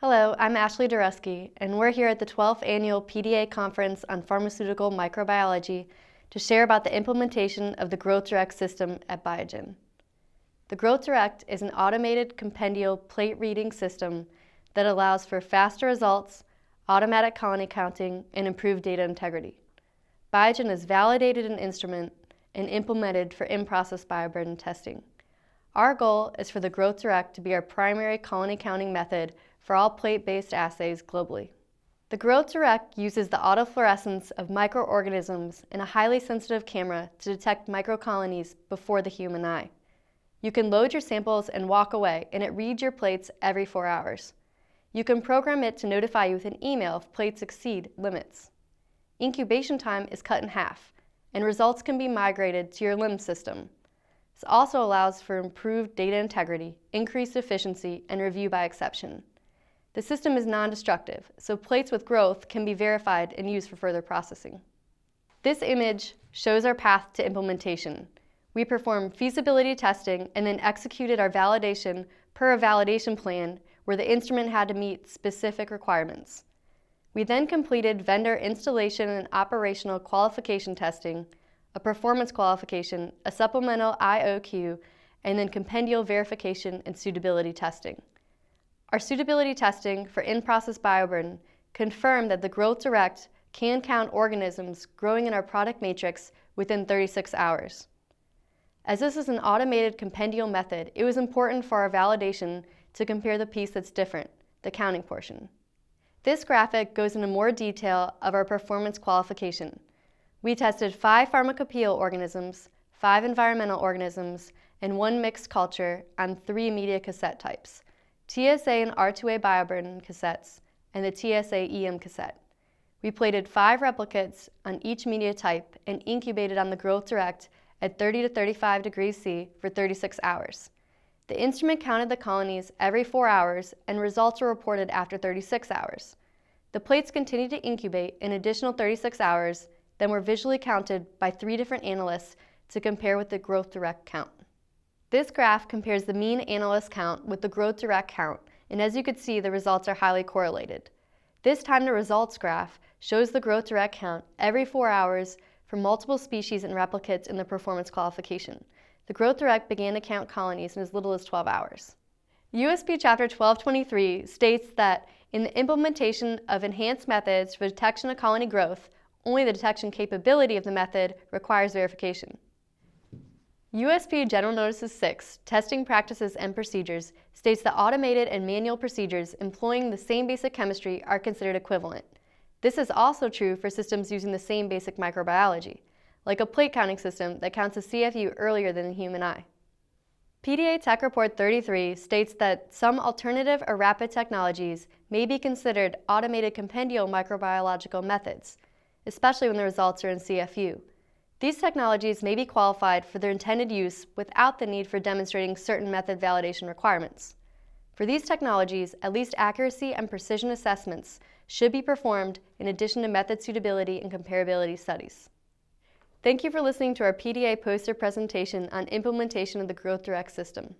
Hello, I'm Ashley Dorusky, and we're here at the 12th Annual PDA Conference on Pharmaceutical Microbiology to share about the implementation of the Growth Direct system at Biogen. The Growth Direct is an automated compendial plate reading system that allows for faster results, automatic colony counting, and improved data integrity. Biogen has validated an instrument and implemented for in-process bioburden testing. Our goal is for the Growth Direct to be our primary colony counting method for all plate-based assays globally. The Growth Direct uses the autofluorescence of microorganisms in a highly sensitive camera to detect microcolonies before the human eye. You can load your samples and walk away, and it reads your plates every four hours. You can program it to notify you with an email if plates exceed limits. Incubation time is cut in half, and results can be migrated to your LIMS system. This also allows for improved data integrity, increased efficiency, and review by exception. The system is non-destructive, so plates with growth can be verified and used for further processing. This image shows our path to implementation. We performed feasibility testing and then executed our validation per a validation plan where the instrument had to meet specific requirements. We then completed vendor installation and operational qualification testing, a performance qualification, a supplemental IOQ, and then compendial verification and suitability testing. Our suitability testing for in-process bioburden confirmed that the Growth Direct can count organisms growing in our product matrix within 36 hours. As this is an automated compendial method, it was important for our validation to compare the piece that's different, the counting portion. This graphic goes into more detail of our performance qualification. We tested five pharmacopoeial organisms, five environmental organisms, and one mixed culture on three media cassette types, TSA and R2A bioburden cassettes, and the TSA EM cassette. We plated five replicates on each media type and incubated on the Growth Direct at 30 to 35 degrees C for 36 hours. The instrument counted the colonies every four hours and results were reported after 36 hours. The plates continued to incubate an additional 36 hours, then were visually counted by three different analysts to compare with the Growth Direct count. This graph compares the mean analyst count with the Growth Direct count, and as you can see, the results are highly correlated. This time to results graph shows the Growth Direct count every four hours for multiple species and replicates in the performance qualification. The Growth Direct began to count colonies in as little as 12 hours. USP Chapter 1223 states that in the implementation of enhanced methods for detection of colony growth, only the detection capability of the method requires verification. USP General Notices 6, Testing Practices and Procedures, states that automated and manual procedures employing the same basic chemistry are considered equivalent. This is also true for systems using the same basic microbiology, like a plate counting system that counts a CFU earlier than the human eye. PDA Tech Report 33 states that some alternative or rapid technologies may be considered automated compendial microbiological methods, especially when the results are in CFU. These technologies may be qualified for their intended use without the need for demonstrating certain method validation requirements. For these technologies, at least accuracy and precision assessments should be performed in addition to method suitability and comparability studies. Thank you for listening to our PDA poster presentation on implementation of the Growth Direct system.